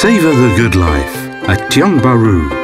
Savour the Good Life at Tiong Bahru.